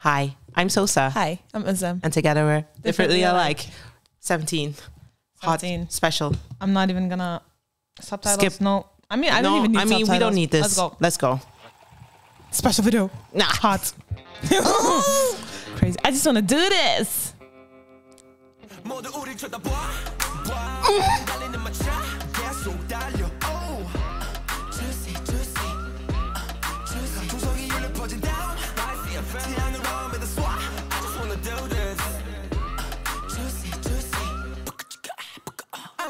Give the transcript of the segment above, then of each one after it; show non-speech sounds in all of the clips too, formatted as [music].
Hi, I'm Sosa. Hi, I'm Özlem. And together we're differently, Differently alike. 17. Hot, special. I'm not even gonna subtitles. Skip. No, I mean I don't even need. To. I mean, we don't need this. Let's go. Let's go. Special video. Nah. Hot. [laughs] Crazy. I just want to do this. [laughs]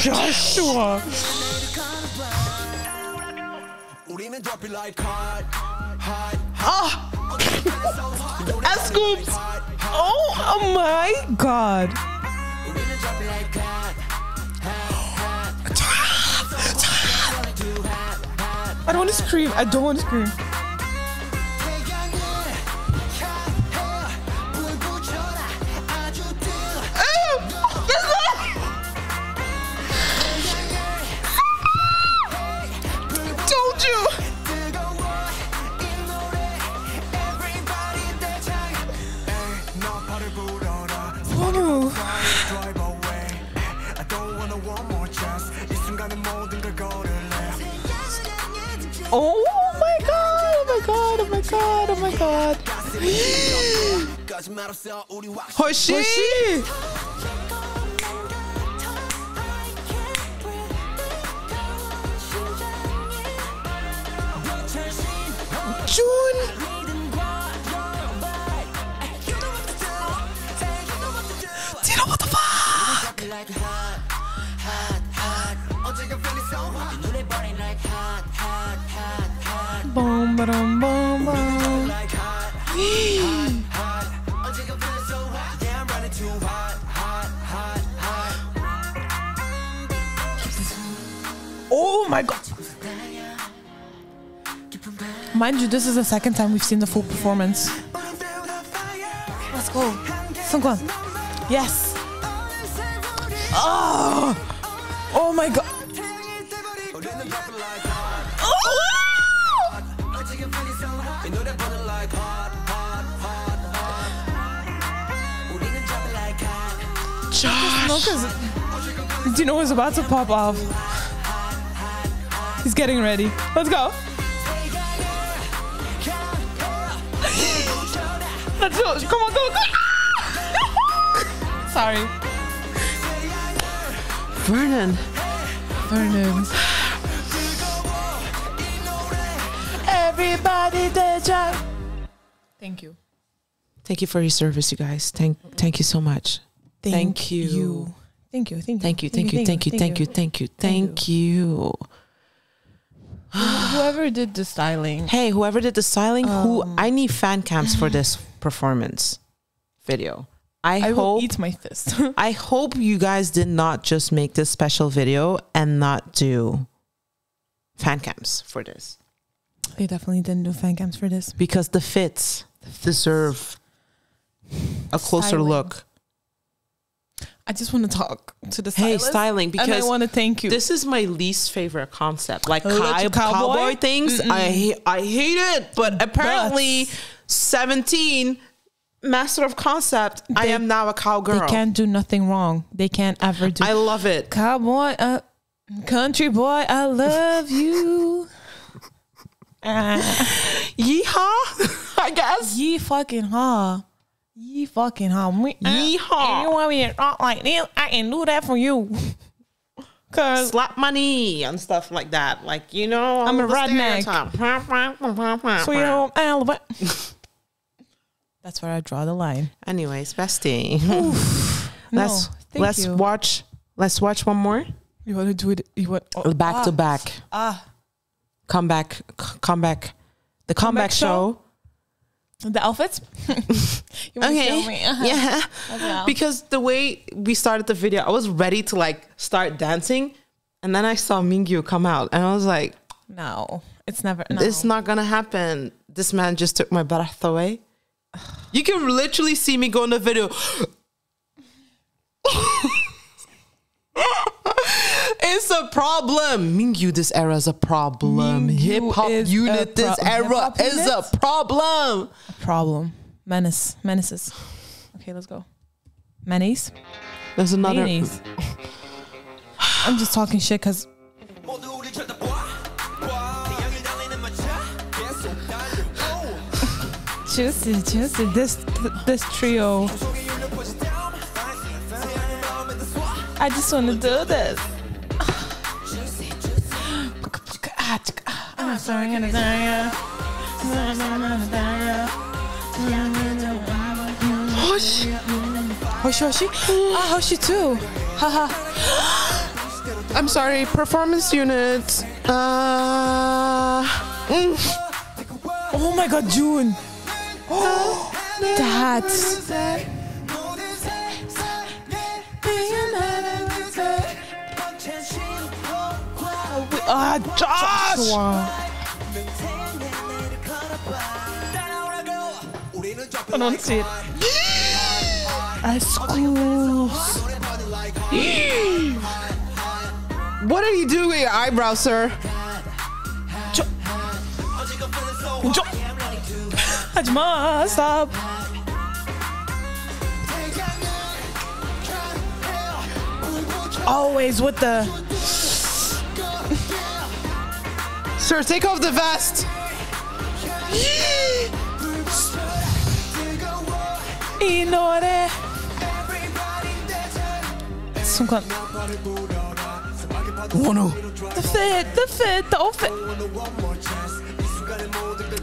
Joshua! Ah. Oh, oh my god! [gasps] I don't want to scream. I don't want to scream. Oh my god, oh my god, oh my god, oh my god. [gasps] Hoshi! Hoshi! Jun! Hot hot hot hot Oh my god. Mind you, this is the second time we've seen the full performance. Let's go. Seungkwan. Yes. Oh. Oh my god. No, because Dino is about to pop off. He's getting ready. Let's go. Let's go. Come on, go, [laughs] go. Sorry. Vernon. Vernon. Everybody deja. Thank you. Thank you for your service, you guys. Thank thank you so much. Thank you. Thank you. Thank you. Thank you, thank you, thank you, thank you, thank you, thank you. Whoever did the styling. Hey, whoever did the styling, who Um. I need fan cams for this performance video. I, I hope eat my fist. I hope you guys did not just make this special video and not do fan cams for this they definitely didn't do fan cams for this. because the fits deserve a closer Styling. look. I just want to talk to the Hey, stylist. styling and I because want to thank you. this is my least favorite concept. Like cow- cowboy? cowboy? things, I ha- I hate it. But apparently, seventeen master of concept. I am now a cowgirl. they can't do nothing wrong. They can't ever do. I love it. Cowboy, uh, country boy, I love you. Ah. [laughs] Yeehaw! [laughs] I guess. Ye fucking ha. Ye fucking uh, Yeehaw. If you want me to talk like this, I can do that for you. [laughs] Cause Slap money and stuff like that. Like you know, I'm a redneck. sweet home Alabama. [laughs] That's where I draw the line. Anyways, bestie. [laughs] No, let's thank let's you. watch. Let's watch one more. You want to do it? You want oh, Back ah, to back. Ah, Comeback. c- Comeback. The comeback, Comeback show. show? The outfits. [laughs] show me? Uh-huh. Yeah. Okay. Because the way we started the video, I was ready to like start dancing. And then I saw Mingyu come out and I was like, No, it's never. No. it's not gonna happen. This man just took my breath away. [sighs] You can literally see me go in the video. [laughs] it's a problem. Mingyu, this era is a problem. Hip hop unit, this era is a problem. Problem. Menace. Menaces. Okay, let's go. Menace. There's another. Menace. I'm just talking shit because. juicy, juicy. This this trio. I just want to do this. I'm sorry, I'm sorry. Hush. Hoshi Hoshi? Ah, Hoshi too. Haha. I'm sorry, performance unit. Uh, mm. Oh my god, Jun. [gasps] Oh, that. Ah, Josh. I don't see it. Excuse. What are you doing with your eyebrows, sir? 하지마, stop. Always with the Sir, take off the vest. Ignore. Seungkwan. Oh no. The fit, the fit, the outfit.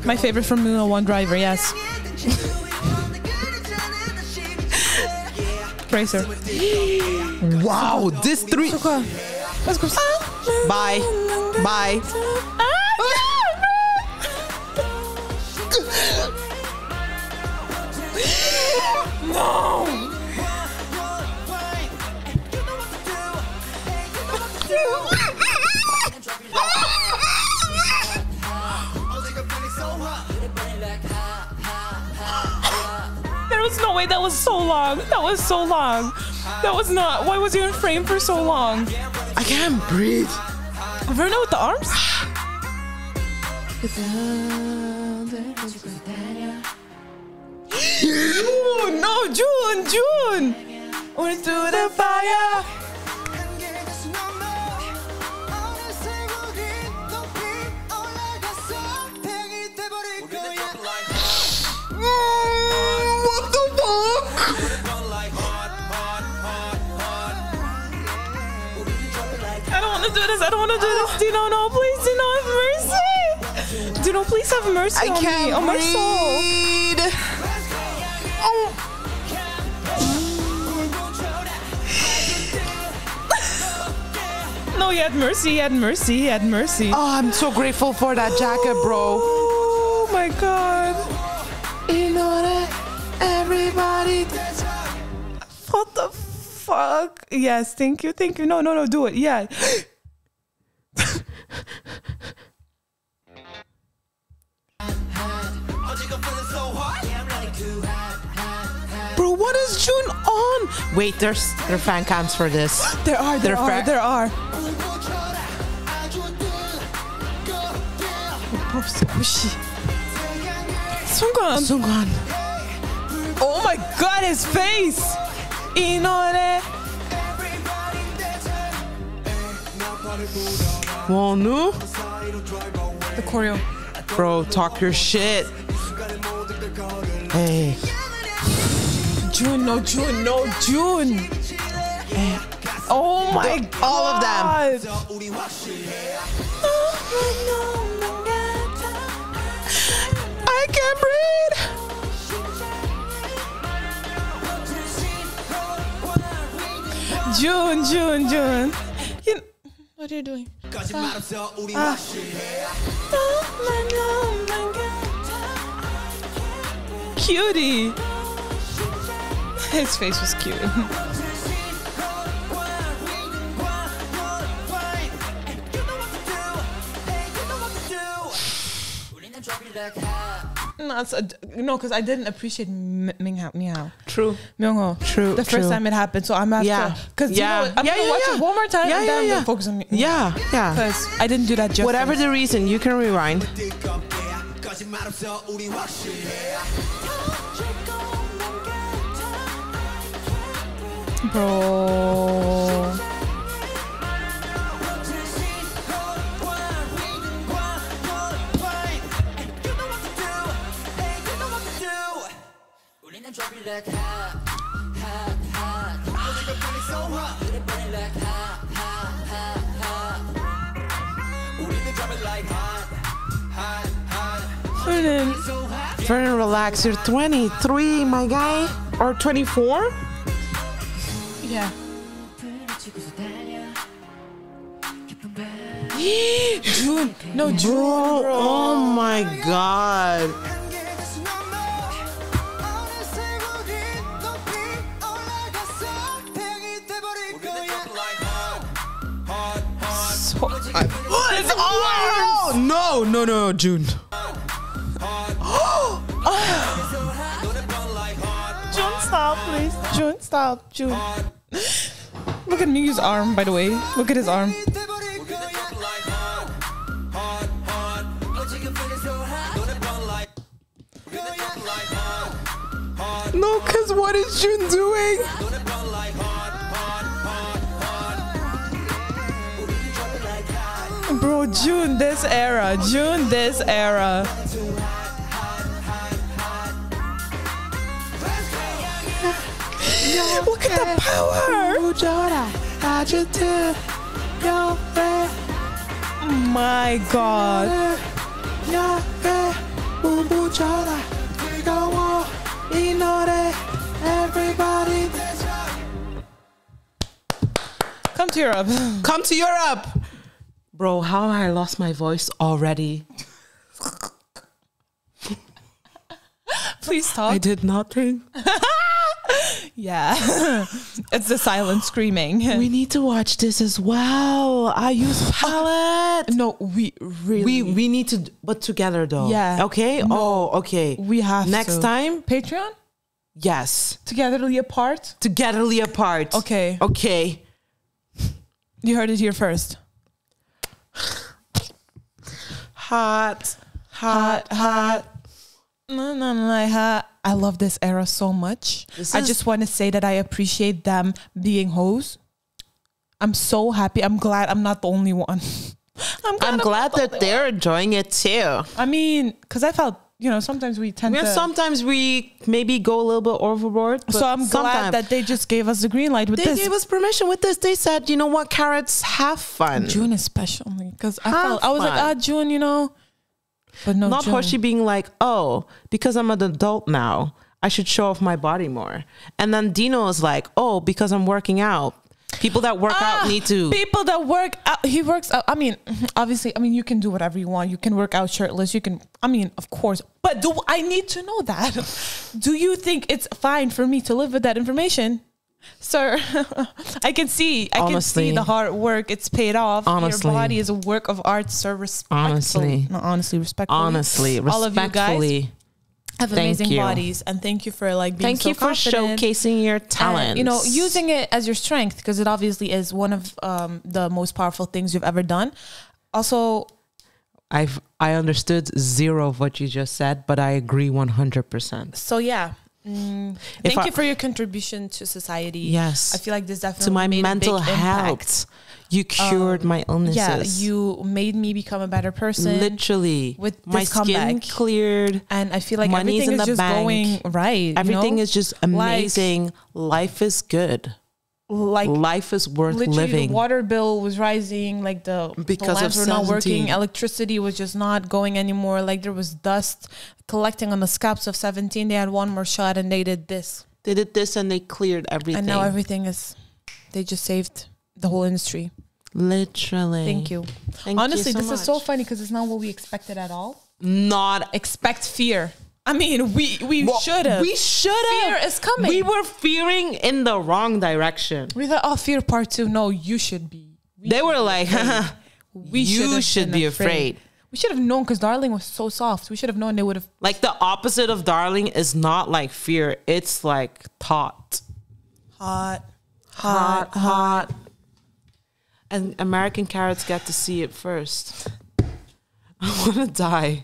My favorite from Formula One driver, yes. [laughs] Tracer. wow, this three. Bye. Bye. Ah. Was no way that was so long. That was so long. That was not. Why was you in frame for so long? I can't breathe. Vernon with the arms? [gasps] Jun, no, Jun, Jun. We're through the fire. Want to do this. I don't want to do this. Dino, no, please, Dino, have mercy. Dino, please have mercy I on can't me, on my soul. breathe. Oh. [laughs] No, he had mercy. He had mercy. He had mercy. Oh, I'm so grateful for that jacket, bro. Oh my god. You know that everybody. What the fuck? Yes, thank you, thank you. No, no, no, do it. Yeah. Bro, what is Jun on? Wait, there's there fan cams for this. [gasps] there are, there, there are, there are. Props pushy. Oh my god, his face! Inore. Wonwoo. The choreo. Bro, talk your shit. Hey. Jun, no, Jun, no, Jun. Oh my god. all of them. I can't breathe. Jun, Jun, Jun. You, what are you doing? 거짓 cutie. His face was cute. No, a, no, because I didn't appreciate M- Minghao. Meow. True. Myungho. True, The first true. time it happened, so I'm after. Yeah. Because Yeah. you know, I'm Yeah, gonna yeah, watch yeah. it one more time Yeah, and yeah, then yeah. focus on. Yeah, yeah. Because I didn't do that justice. Whatever the reason, you can rewind. So hot. Vernon, relax. You're 23, my guy. Or 24? Yeah. Jun, [gasps] no Jun, bro. Oh my god. So I, it's no, no, no, no, Jun. [gasps] Jun, stop, please. Jun, stop, Jun. Look at Mingyu's arm, by the way. Look at his arm. No, because what is Jun doing? Bro, Jun this era. Jun this era. Look at the power. My God. Come to Europe. Come to Europe. Bro, how I lost my voice already. [laughs] Please talk. I did nothing. [laughs] Yeah. [laughs] it's the silent screaming. We need to watch this as well. I use [laughs] palette. no, we really We we need to, but together though. Yeah. Okay. No. Oh, okay. we have Next to. time, Patreon? yes. Togetherly apart? Togetherly apart. Okay. Okay. You heard it here first. Hot, hot, hot. No, no, no, I, ha- I love this era so much. This I just want to say that I appreciate them being hoes. I'm so happy. I'm glad I'm not the only one. [laughs] I'm glad, I'm glad that only they're enjoying it too. I mean, because I felt, you know, sometimes we tend Yeah, to. sometimes we maybe go a little bit overboard. But so I'm glad that they just gave us the green light with they this. They gave us permission with this. They said, you know what, Carats, have fun. Jun especially because I felt I was like, ah, Jun, you know, but no, Not. Hoshi being like, oh, because I'm an adult now, I should show off my body more. And then Dino is like, oh, because I'm working out. People that work Ah, out need to. people that work out. He works out. I mean, [laughs] obviously, I mean, you can do whatever you want. You can work out shirtless. You can. I mean, of course. But do I need to know that? [laughs] do you think it's fine for me to live with that information? Sir, [laughs] I can see. I can see Honestly. the hard work. It's paid off. Honestly. Your body is a work of art, sir. Respectful. Honestly. No, honestly, respectfully. Honestly, all of you guys have amazing you. bodies, and thank you for like being thank so you for showcasing your talent. you know, using it as your strength because it obviously is one of um, the most powerful things you've ever done. Also, I've I understood zero of what you just said, but I agree one hundred percent. so yeah. Mm, thank I- you for your contribution to society. Yes, I feel like this definitely to my mental big impact. health. You cured my illnesses. Yeah, you made me become a better person. literally with my this skin comeback. cleared. and I feel like Money's everything in is just bank. going right. you Everything know? is just Like- amazing. Life is good. Like Life is worth literally living. the water bill was rising like the Because the of lamps were not working electricity was just not going anymore like there was dust collecting on the scalps of 17 they had one more shot and they did this. They did this and they cleared everything. and now everything. is they just saved the whole industry. Literally. thank you. Thank honestly you so this is so funny because it's not what we expected at all. Not expect fear I mean, we we Well, should have. We should have. Fear is coming. We were fearing in the wrong direction. We thought, oh, fear part two. No, you should be. We They were like, [laughs] we you should be afraid. We should have known because Darling was so soft. We should have known they would have. Like the opposite of darling is not like fear. It's like thought. Hot, hot, hot. And American Carats get to see it first. [laughs] I want to die.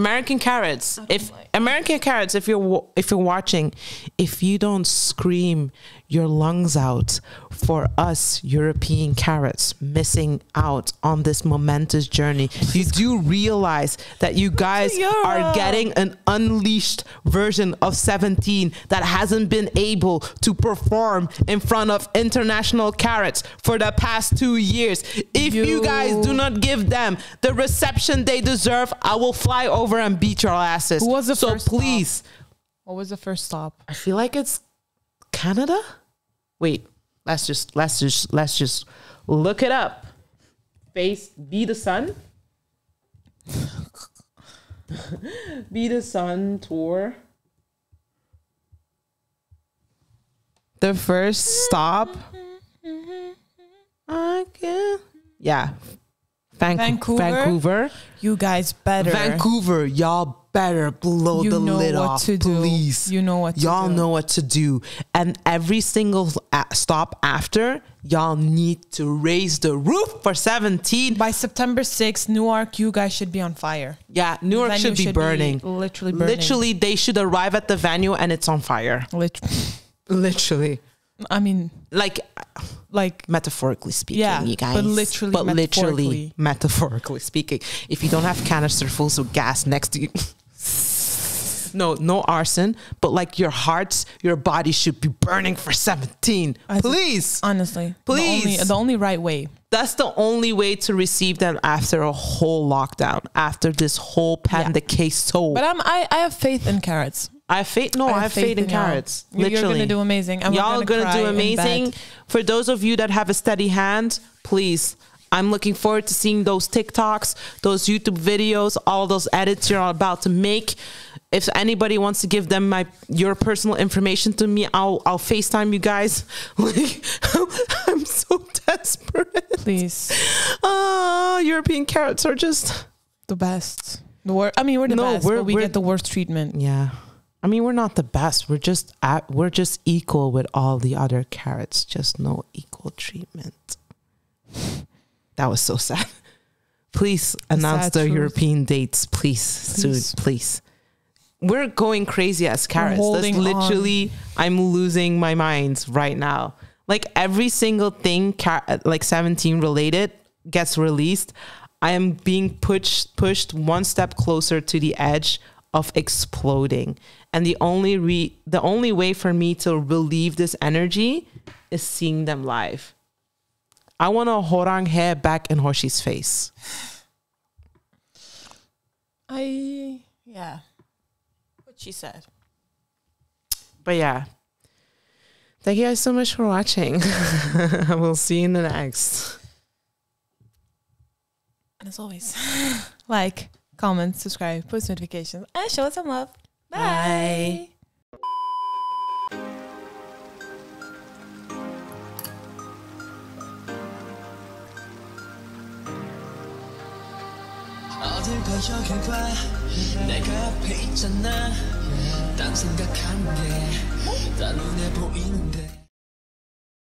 American Carats. If American Carats, if you're if you're watching, if you don't scream your lungs out for us European Carats missing out on this momentous journey, you do realize that you guys are getting an unleashed version of 17 that hasn't been able to perform in front of international Carats for the past two years. If you, You- guys do not give them the reception they deserve, I will fly over and beat your asses. Who was the so first stop? please, What was the first stop? I feel like it's Canada. Wait, let's just let's just let's just look it up. Face be the sun. [laughs] be the sun tour. The first stop. I can. Yeah. Vanco- Vancouver? Vancouver. You guys better. Vancouver, y'all better blow You the know lid what off, to do. please. You know what to y'all do. know what to do, and every single uh, stop after, y'all need to raise the roof for seventeen. By September 6th, Newark, you guys should be on fire. yeah, Newark should be should be burning. literally burning. Literally, they should arrive at the venue and it's on fire. Lit- [laughs] Literally, I mean, like like, metaphorically speaking, Yeah, you guys. but literally but literally, metaphorically. metaphorically speaking. If you don't have canister fulls of gas next to you, [laughs] no, no arson, but like your hearts, your body should be burning for seventeen. I- Please, honestly, Please. The only, the only right way. that's the only way to receive them after a whole lockdown, after this whole pandemic case. so. But I'm, I, I have faith in Carats. I have faith. No, I have, faith, in y'all. Carats. You- You're gonna do amazing. y'all gonna, gonna, do in amazing. For those of you that have a steady hand, please. I'm looking forward to seeing those TikToks, those YouTube videos, all those edits you're about to make. If anybody wants to give them my your personal information to me, I'll I'll FaceTime you guys. [laughs] Like [laughs] I'm so desperate. Please, Ah, European Carats are just the best. The worst. I mean, we're the No, best, we're- but we we're- get the worst treatment. Yeah. I mean, we're not the best. We're just at, we're just equal with all the other Carats, just no equal treatment. That was so sad. Please announce sad the truth. European dates, please, Please. soon, please. We're going crazy as Carats. That's holding on. literally, I'm losing my mind right now. Like every single thing, like 17 related, gets released. I am being pushed pushed one step closer to the edge of exploding. And the only re- the only way for me to relieve this energy is seeing them live. I want a horanghae back in Hoshi's face. I yeah. What she said. But yeah. Thank you guys so much for watching. [laughs] we'll see you in the next. And as always, [laughs] like, comment, subscribe, post notifications, and show us some love. Bye. 어 딜 거역해봐 내가 앞에 있잖아. 딴 생각하는 게다 눈에 보이는데